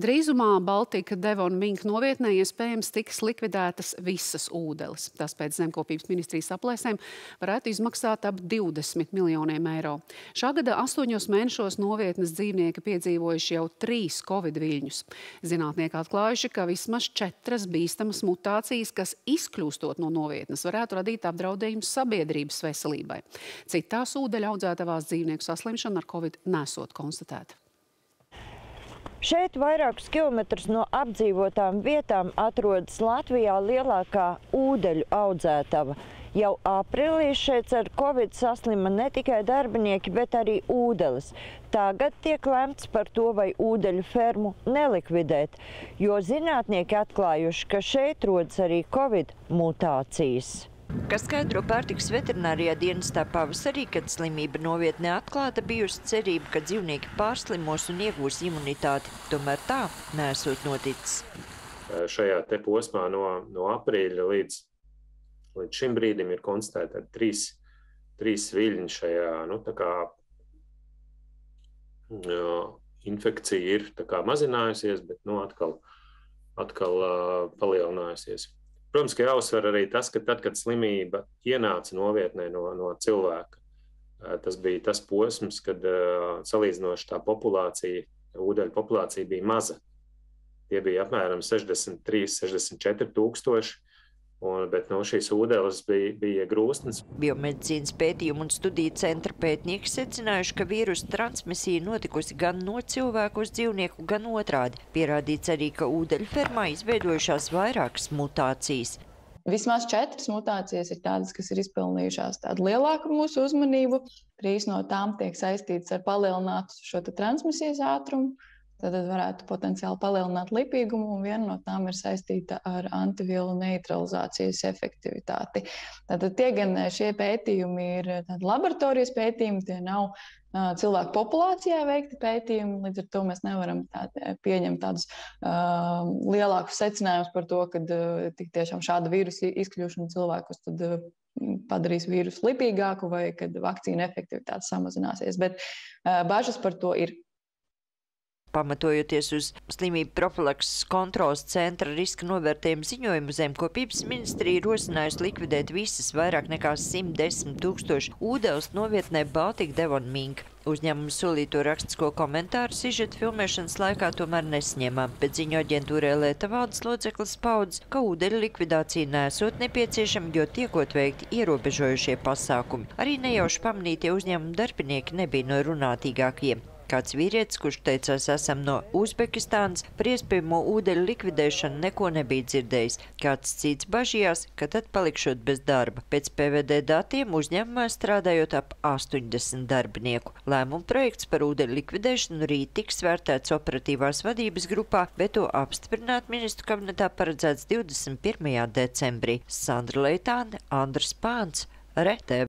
Drīzumā Baltika Devona Mink novietnē iespējams tiks likvidētas visas ūdeles. Tas pēc zemkopības ministrijas aplēsēm varētu izmaksāt ap 20 miljoniem eiro. Šā gada astoņos mēnešos novietnes dzīvnieki piedzīvojuši jau trīs covid viļņus. Zinātnieki atklājuši, ka vismaz četras bīstamas mutācijas, kas izkļūstot no novietnes, varētu radīt apdraudējumus sabiedrības veselībai. Citās ūdeļa audzētavās dzīvnieku saslimšana ar covid nesot konstatēta. Šeit vairākus kilometrus no apdzīvotām vietām atrodas Latvijā lielākā ūdeļu audzētava. Jau aprīlī šeit ar covid saslima ne tikai darbinieki, bet arī ūdeles. Tagad tiek lemts par to, vai ūdeļu fermu nelikvidēt, jo zinātnieki atklājuši, ka šeit rodas arī covid mutācijas. Kā skaidro pārtiks veterinārijā dienestā pavasarī, kad slimība novietnē atklāta, bijusi cerība, ka dzīvnieki pārslimos un iegūs imunitāti. Tomēr tā nesot noticis. Šajā te posmā no, no aprīļa līdz, līdz šim brīdim ir konstatēta trīs, trīs viļņi šajā, nu, tā kā jā, infekcija ir tā kā mazinājusies, bet, nu, atkal, atkal uh, palielinājusies. Protams, ka jāuzsver arī tas, ka tad, kad slimība ienāca novietnē no, no cilvēka, tas bija tas posms, kad salīdzinoši tā populācija, ūdeņu populācija bija maza. Tie bija apmēram 63, 64 tūkstoši. Un, bet no šīs ūdens bija, bija grūstnes. Biomedicīnas pētījumu un studiju centra pētnieki secinājuši, ka vīrusu transmisija notikusi gan no cilvēku uz dzīvnieku, gan otrādi. Pierādīts arī, ka ūdeņfermā izveidojušās vairākas mutācijas. Vismaz četras mutācijas ir tādas, kas ir izpelnījušās tādu lielāku mūsu uzmanību. Trīs no tām tiek saistītas ar palielinātu šo transmisijas ātrumu tad varētu potenciāli palielināt lipīgumu, un viena no tām ir saistīta ar antivielu neutralizācijas efektivitāti. Tātad tie gan šie pētījumi ir laboratorijas pētījumi, tie nav uh, cilvēku populācijā veikti pētījumi, līdz ar to mēs nevaram tā, pieņemt tādus uh, lielākus secinājumus par to, ka uh, tiešām šāda vīrusa izkļūšana cilvēkus tad, uh, padarīs vīrusu lipīgāku vai kad vakcīna efektivitāte samazināsies. Bet uh, bažas par to ir Pamatojoties uz slimību profilakses kontrolas centra riska novērtējuma ziņojumu, zemkopības ministrija rosinājusi likvidēt visas vairāk nekā 110 tūkstoši ūdens novietnē Baltika Devon Mink. Uzņēmuma solīto rakstisko komentāru sižeta filmēšanas laikā tomēr nesņēmām, bet ziņu aģentūrē Lieta valdes loceklis paudz, ka ūdeļu likvidācija nesot nepieciešama, jo tiekot veikti ierobežojušie pasākumi. Arī nejauši pamanītie uzņēmuma darbinieki nebija no runātīgākiem. Kāds vīrietis, kurš teicās esam no Uzbekistānas, par iespējamo ūdeļu likvidēšanu neko nebija dzirdējis. Kāds cits bažījās, ka tad palikšot bez darba. Pēc PVD datiem uzņēmumā strādājot ap 80 darbinieku. Lēmuma projekts par ūdeļu likvidēšanu rīt tiks vērtēts operatīvās vadības grupā, bet to apstiprināt ministru kabinetā paredzēts 21. decembrī. Sandra Leitāne, Andrs Pāns, Retē.